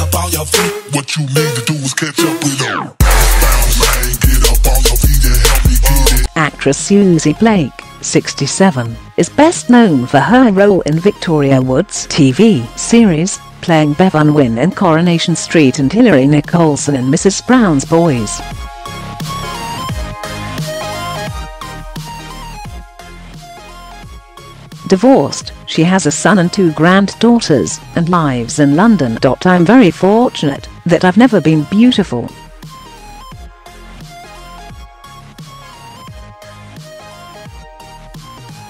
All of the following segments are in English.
up on your feet. What you need to do is catch up with it. Actress Susie Blake, 67, is best known for her role in Victoria Wood's TV series, playing Bev Unwin in Coronation Street and Hilary Nicholson in Mrs. Brown's Boys. Divorced, she has a son and two granddaughters, and lives in London. I'm very fortunate that I've never been beautiful.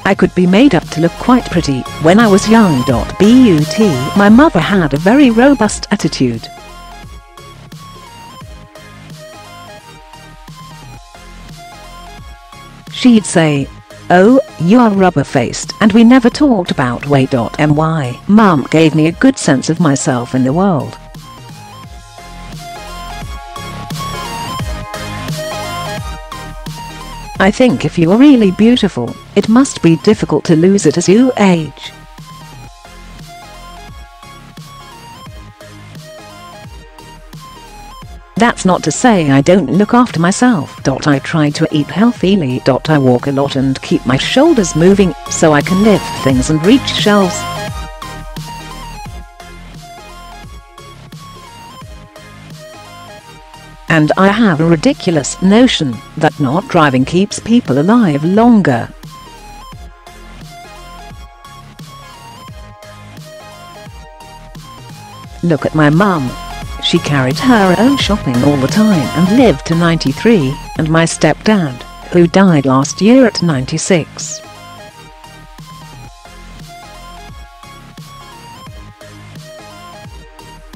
I could be made up to look quite pretty when I was young. But my mother had a very robust attitude. She'd say, Oh, you are rubber-faced and we never talked about weight. My mum gave me a good sense of myself in the world. I think if you are really beautiful, it must be difficult to lose it as you age. That's not to say I don't look after myself. I try to eat healthily. I walk a lot and keep my shoulders moving so I can lift things and reach shelves. And I have a ridiculous notion that not driving keeps people alive longer. Look at my mum. She carried her own shopping all the time and lived to 93, and my stepdad, who died last year at 96.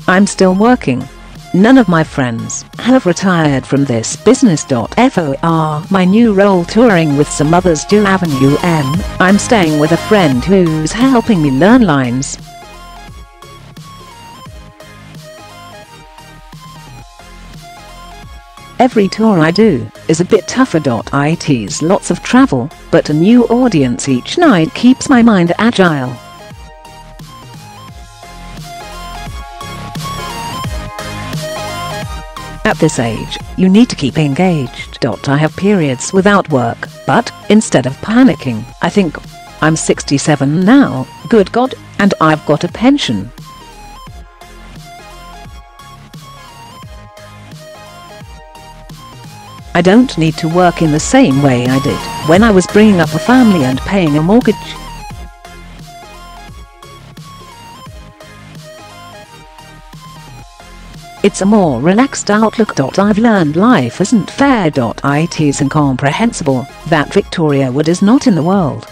I'm still working, None of my friends have retired from this business. For my new role touring with Some Mothers Do 'Ave 'Em, I'm staying with a friend who's helping me learn lines. Every tour I do is a bit tougher. It's lots of travel, but a new audience each night keeps my mind agile. At this age, you need to keep engaged. I have periods without work, but, instead of panicking, I think, I'm 67 now, good god, and I've got a pension. I don't need to work in the same way I did when I was bringing up a family and paying a mortgage. It's a more relaxed outlook. I've learned life isn't fair. It is incomprehensible that Victoria Wood is not in the world.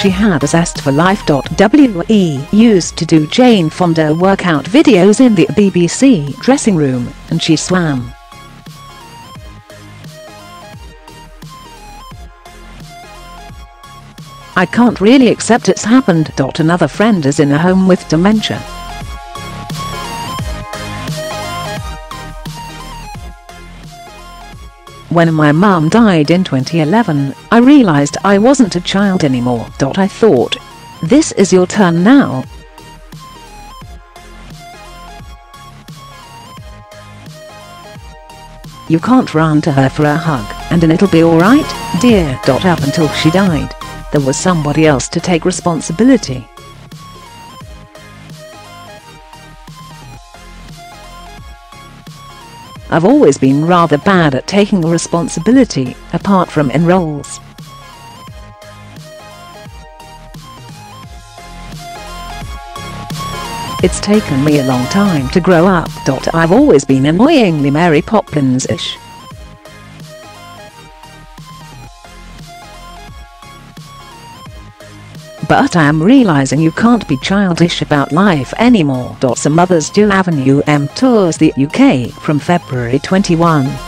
She had a zest for life. We used to do Jane Fonda workout videos in the BBC dressing room, and she swam. I can't really accept it's happened. Another friend is in a home with dementia. When my mum died in 2011, I realized I wasn't a child anymore. I thought, this is your turn now. You can't run to her for a hug, and it'll be alright, dear. Up until she died, there was somebody else to take responsibility. I've always been rather bad at taking responsibility, apart from in roles. It's taken me a long time to grow up. I've always been annoyingly Mary Poppins-ish. But I am realizing you can't be childish about life anymore. Some Mothers Do 'Ave 'Em tours the UK from February 21.